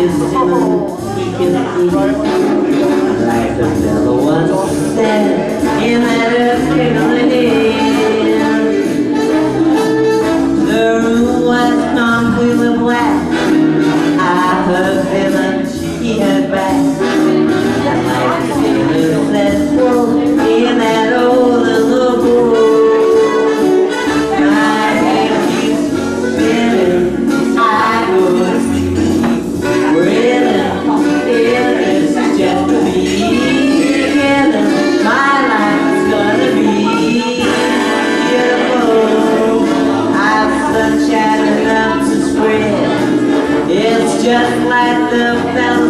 kiss him and he kissed me. Like the that love fell